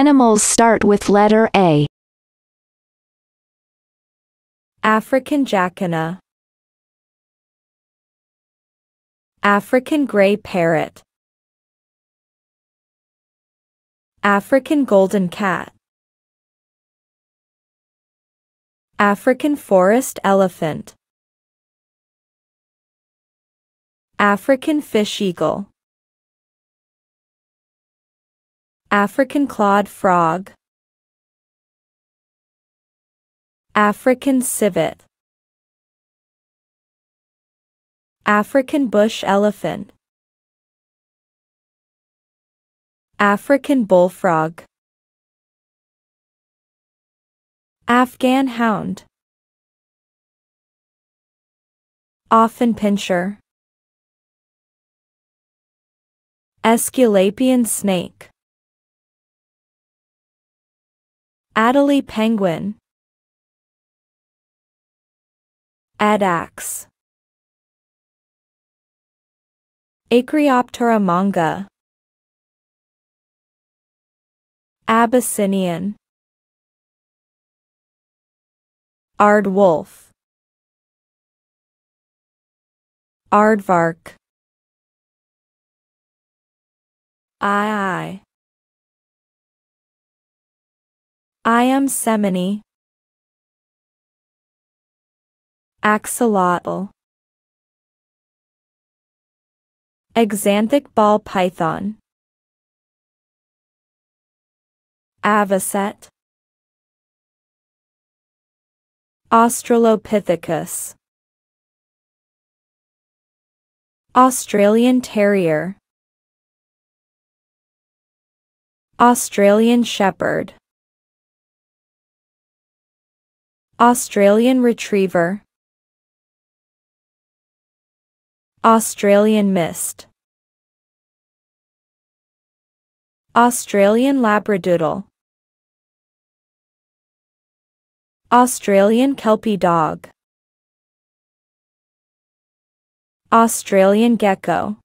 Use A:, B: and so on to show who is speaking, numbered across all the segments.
A: animals start with letter A?
B: African jacana. African gray parrot. African golden cat. African forest elephant. African fish eagle. African clawed frog. African civet. African bush elephant. African bullfrog. Afghan hound. Often pincher. Aesculapian snake. Adelie penguin. Addax. Achrioptera manga. Abyssinian. Aardwolf. Aardvark. I. Ayam Cemani. Axolotl. Axanthic ball python. Avocet. Australopithecus. Australian Terrier. Australian Shepherd. Australian Retriever. Australian Mist. Australian Labradoodle. Australian Kelpie Dog. Australian Gecko.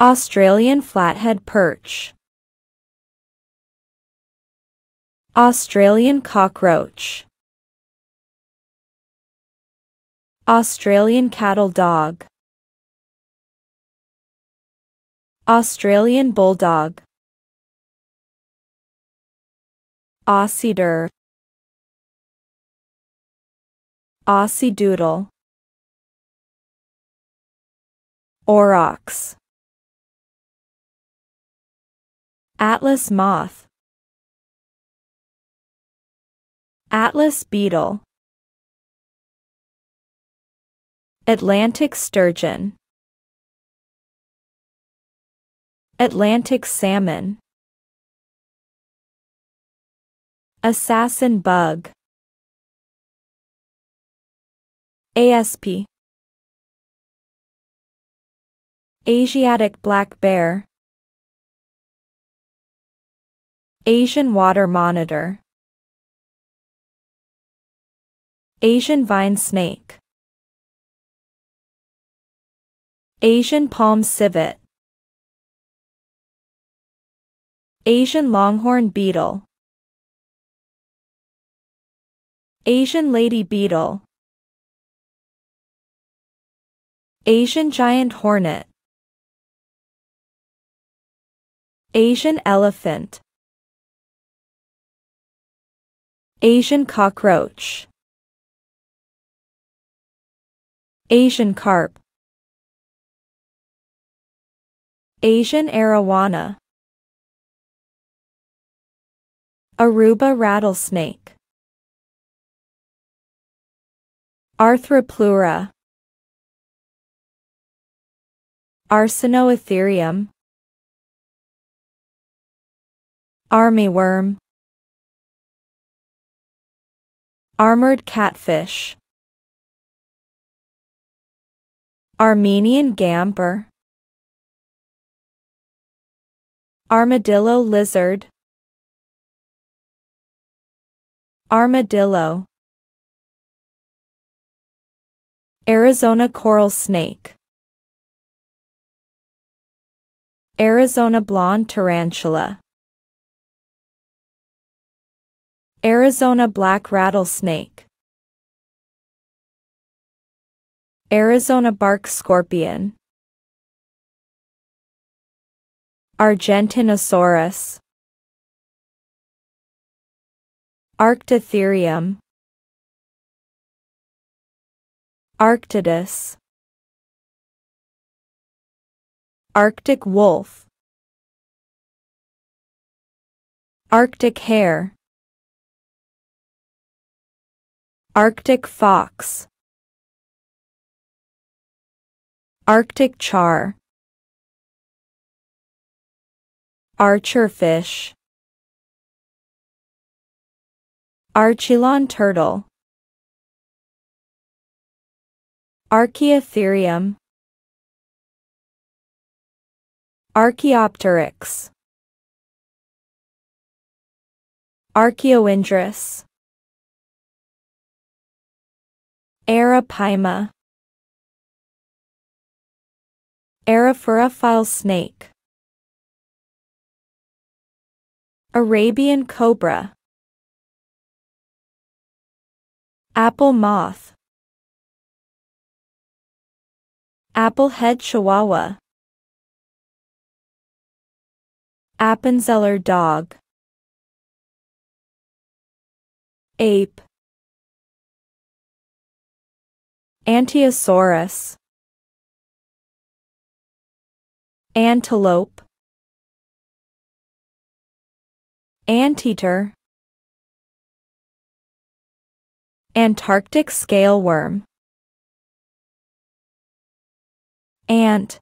B: Australian Flathead Perch. Australian Cockroach. Australian Cattle Dog. Australian Bulldog. Aussie Aussie Doodle. Aurochs. Atlas Moth. Atlas Beetle. Atlantic Sturgeon. Atlantic Salmon. Assassin bug. ASP. Asiatic black bear. Asian water monitor. Asian vine snake. Asian palm civet. Asian longhorn beetle. Asian lady beetle. Asian giant hornet. Asian elephant. Asian cockroach. Asian carp. Asian arowana. Aruba rattlesnake. Arthropleura. Arsinoitherium. Armyworm. Armored catfish. Armenian Gampr. Armadillo lizard. Armadillo. Arizona coral snake. Arizona blonde tarantula. Arizona black rattlesnake. Arizona bark scorpion. Argentinosaurus. Arctotherium. Arctodus. Arctic wolf. Arctic hare. Arctic fox. Arctic char. Archerfish. Archelon turtle. Archaeotherium. Archaeopteryx. Archaeoindris. Arapaima. Arafura file snake. Arabian cobra. Apple moth. Applehead chihuahua. Appenzeller dog. Ape. Ankylosaurus. Antelope. Anteater. Antarctic scale worm. Ant.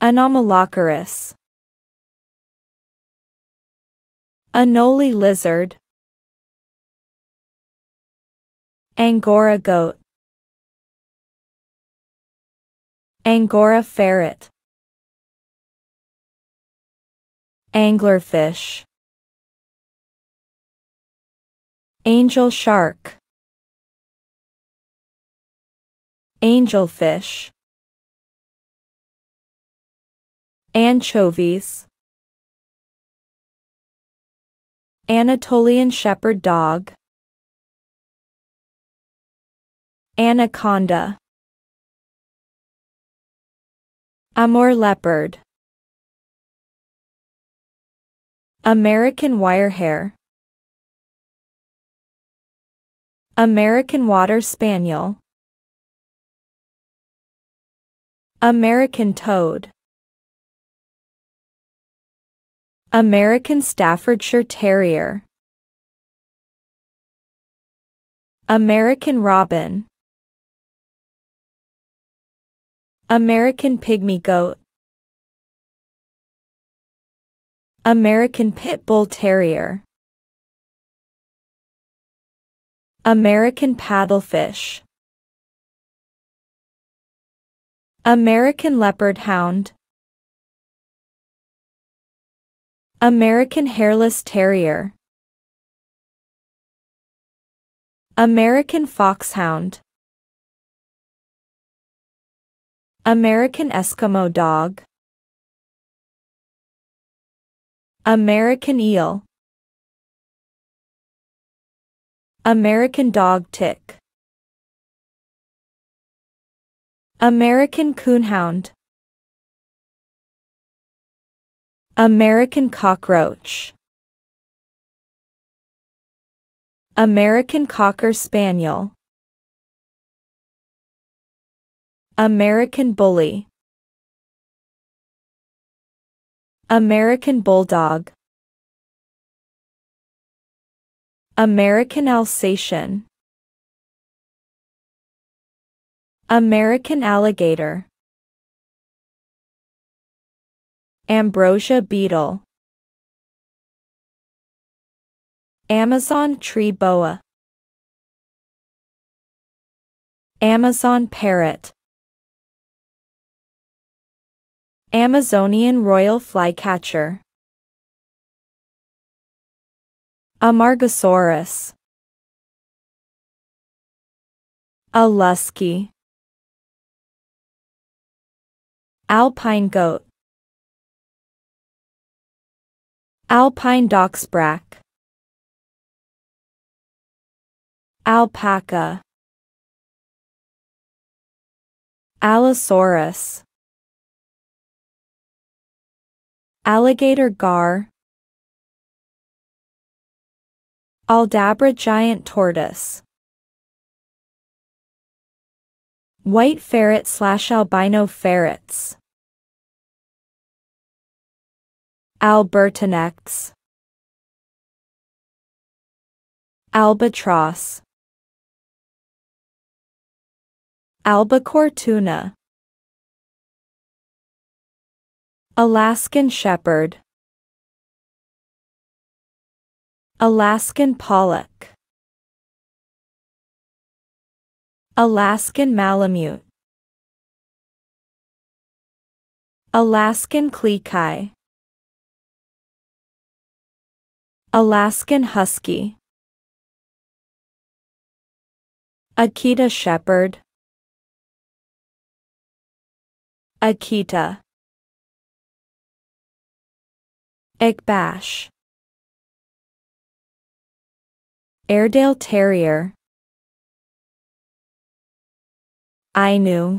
B: Anomalocaris. Anole lizard. Angora goat. Angora ferret. Anglerfish. Angel shark. Angelfish. Anchovies. Anatolian shepherd dog. Anaconda. Amur leopard. American wirehair. American water spaniel. American toad. American Staffordshire Terrier. American Robin. American Pygmy Goat. American Pit Bull Terrier. American Paddlefish. American Leopard Hound. American Hairless Terrier American Foxhound American Eskimo Dog American Eel American Dog Tick American Coonhound American cockroach. American Cocker Spaniel. American Bully. American Bulldog. American Alsatian. American Alligator. Ambrosia beetle Amazon tree boa Amazon parrot Amazonian royal flycatcher Amargasaurus Alusky Alpine goat. Alpine dachsbracke. Alpaca. Allosaurus. Alligator gar. Aldabra giant tortoise. White ferret slash albino ferrets. Albertonectes. Albatross. Albacore tuna. Alaskan shepherd. Alaskan pollock. Alaskan malamute. Alaskan klee kai. Alaskan husky. Akita shepherd. Akita. Akbash. Airedale Terrier. Ainu.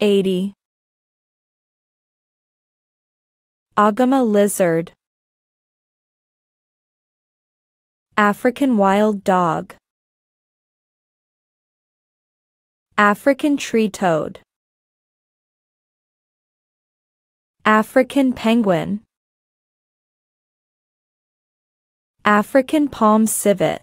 B: Aidi. Agama lizard. African wild dog. African tree toad. African penguin. African palm civet.